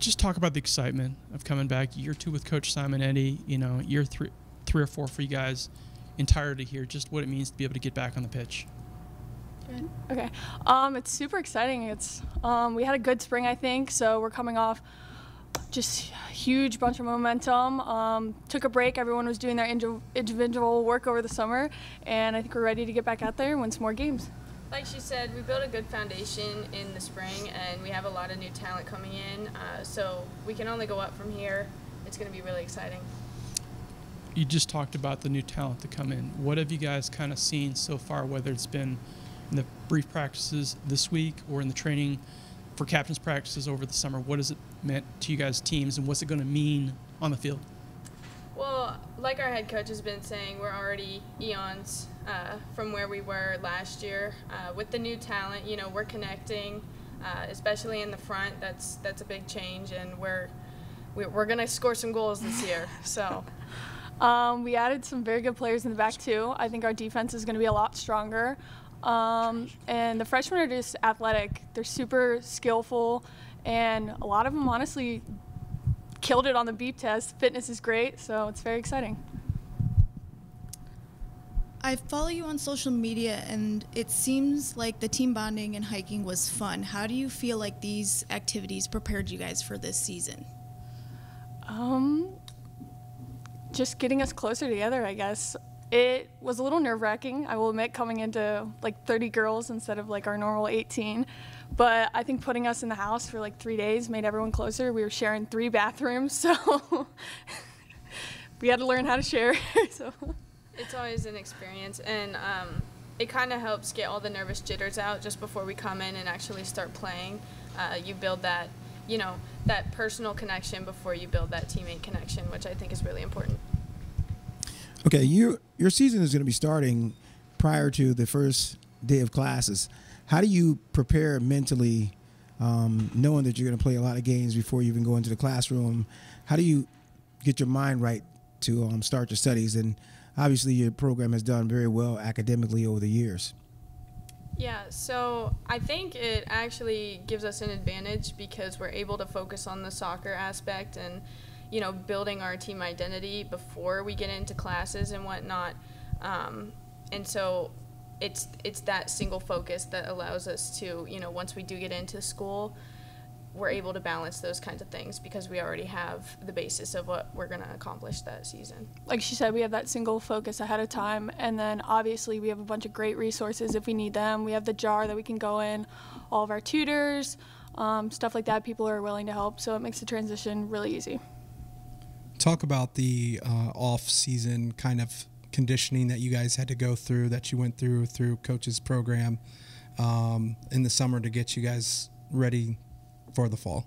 just talk about the excitement of coming back year two with Coach Simon Eddy. You know, year three, three or four for you guys, entirety here. Just what it means to be able to get back on the pitch. Okay, um, it's super exciting. It's um, we had a good spring, I think. So we're coming off just huge bunch of momentum. Um, took a break. Everyone was doing their individual work over the summer, and I think we're ready to get back out there and win some more games. Like she said, we built a good foundation in the spring, and we have a lot of new talent coming in. Uh, so we can only go up from here. It's going to be really exciting. You just talked about the new talent to come in. What have you guys kind of seen so far, whether it's been in the brief practices this week or in the training for captain's practices over the summer? What has it meant to you guys' teams, and what's it going to mean on the field? Well, like our head coach has been saying, we're already eons uh, from where we were last year. Uh, with the new talent, you know, we're connecting, uh, especially in the front. That's that's a big change, and we're we're going to score some goals this year. So. Um, we added some very good players in the back too. I think our defense is going to be a lot stronger. Um, and the freshmen are just athletic. They're super skillful, and a lot of them honestly killed it on the beep test. Fitness is great, so it's very exciting. I follow you on social media, and it seems like the team bonding and hiking was fun. How do you feel like these activities prepared you guys for this season? Um, just getting us closer together, I guess. It was a little nerve wracking, I will admit, coming into like 30 girls instead of like our normal 18. But I think putting us in the house for like three days made everyone closer. We were sharing three bathrooms, so we had to learn how to share. so. It's always an experience, and um, it kind of helps get all the nervous jitters out just before we come in and actually start playing. Uh, you build that, you know, that personal connection before you build that teammate connection, which I think is really important. Okay, your your season is going to be starting prior to the first day of classes. How do you prepare mentally, um, knowing that you're going to play a lot of games before you even go into the classroom? How do you get your mind right to um, start your studies and obviously your program has done very well academically over the years. Yeah, so I think it actually gives us an advantage because we're able to focus on the soccer aspect and, you know, building our team identity before we get into classes and whatnot. Um, and so it's it's that single focus that allows us to, you know, once we do get into school, we're able to balance those kinds of things because we already have the basis of what we're going to accomplish that season. Like she said, we have that single focus ahead of time, and then obviously we have a bunch of great resources if we need them. We have the jar that we can go in, all of our tutors, um, stuff like that. People are willing to help, so it makes the transition really easy. Talk about the uh, off-season kind of conditioning that you guys had to go through, that you went through through coach's program um, in the summer to get you guys ready for the fall?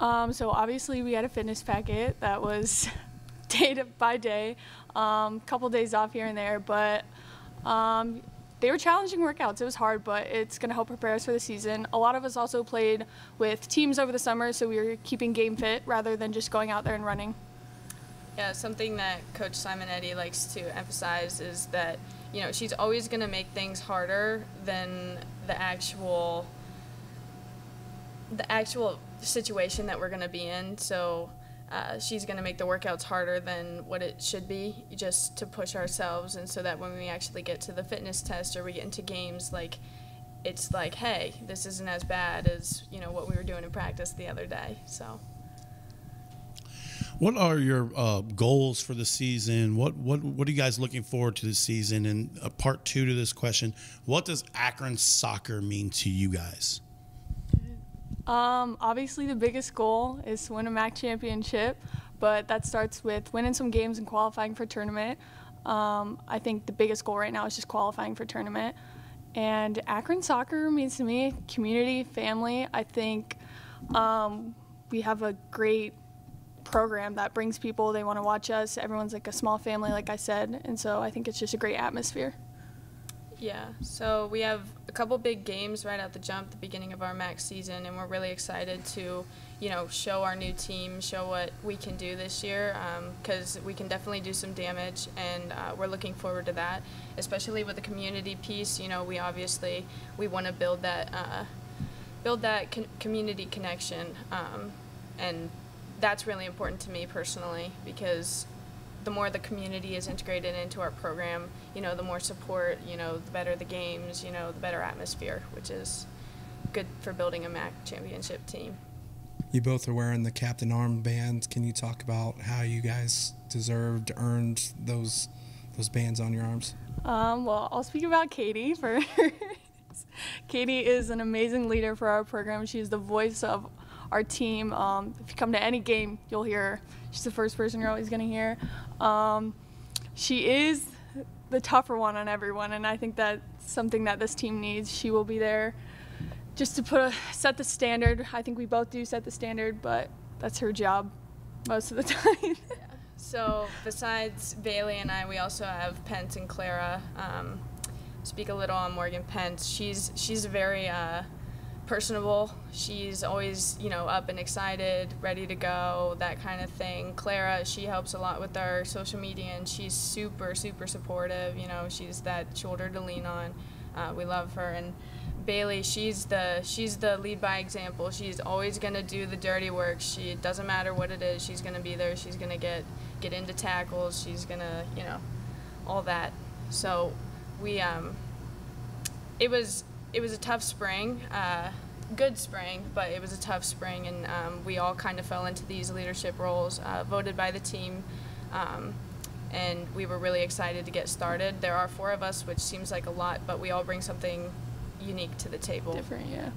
Um, so obviously we had a fitness packet that was day to, by day, a um, couple days off here and there, but um, they were challenging workouts. It was hard, but it's going to help prepare us for the season. A lot of us also played with teams over the summer, so we were keeping game fit rather than just going out there and running. Yeah, something that Coach Simon Eddy likes to emphasize is that you know she's always going to make things harder than the actual the actual situation that we're going to be in. So uh, she's going to make the workouts harder than what it should be just to push ourselves. And so that when we actually get to the fitness test or we get into games, like, it's like, hey, this isn't as bad as, you know, what we were doing in practice the other day. So. What are your uh, goals for the season? What what what are you guys looking forward to this season? And uh, part two to this question: What does Akron soccer mean to you guys? Um, obviously, the biggest goal is to win a MAC championship, but that starts with winning some games and qualifying for tournament. Um, I think the biggest goal right now is just qualifying for tournament. And Akron soccer means to me community, family. I think um, we have a great program that brings people. They want to watch us. Everyone's like a small family, like I said, and so I think it's just a great atmosphere. Yeah, so we have a couple big games right at the jump, the beginning of our MAC season, and we're really excited to, you know, show our new team, show what we can do this year, because um, we can definitely do some damage, and uh, we're looking forward to that, especially with the community piece. You know, we obviously we want to build that, uh, build that con community connection. Um, and that's really important to me personally because the more the community is integrated into our program, you know, the more support, you know, the better the games, you know, the better atmosphere, which is good for building a MAC championship team. You both are wearing the captain armband. Can you talk about how you guys deserved, earned those those bands on your arms? Um, well, I'll speak about Katie first. Katie is an amazing leader for our program. She's the voice of our team. Um, if you come to any game, you'll hear her. She's the first person you're always going to hear. Um, she is the tougher one on everyone, and I think that's something that this team needs. She will be there just to put a, set the standard. I think we both do set the standard, but that's her job most of the time. So besides Bailee and I, we also have Pence and Clara. Um, speak a little on Morgan Pence. She's she's a very uh, personable. She's always you know up and excited, ready to go, that kind of thing. Clara, she helps a lot with our social media, and she's super super supportive. You know, she's that shoulder to lean on. Uh, we love her and. Bailee, she's the she's the lead by example. She's always gonna do the dirty work. She it doesn't matter what it is. She's gonna be there. She's gonna get get into tackles. She's gonna you know all that. So we um it was it was a tough spring. Uh, good spring, but it was a tough spring, and um, we all kind of fell into these leadership roles, uh, voted by the team. Um, and we were really excited to get started. There are four of us, which seems like a lot, but we all bring something unique to the table. Different, yeah.